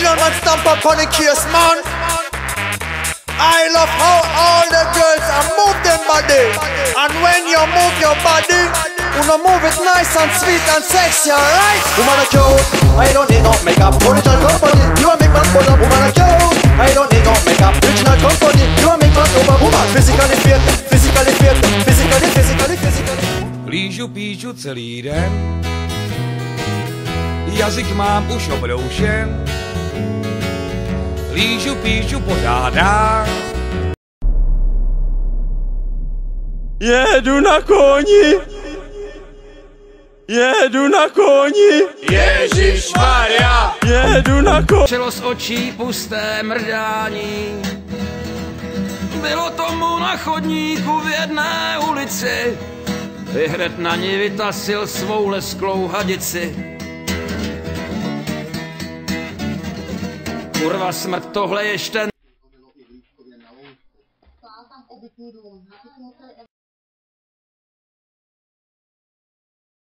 Original man stamp up on the case, man. I love how all the girls are move them body. And when you move your body, you know move it nice and sweet and sexy, alright? Woman are cute, I don't need no makeup. Original company, you are make man put up. Woman are cute, I don't need no makeup. Original company, you are make man over. Woman physically fit, physically fit, physically, physically, physically. Lížu pížu celý den, jazyk mám už obroušen, lížu pížu pořád dál. Jedu na koni. Jedu na koni. Ježíš Maria! Jedu na koni. Čelo z očí pusté mrdání. Bylo tomu na chodníku v jedné ulici. Vyhned na ní vytasil svou lesklou hadici. Kurva smrt, tohle ještě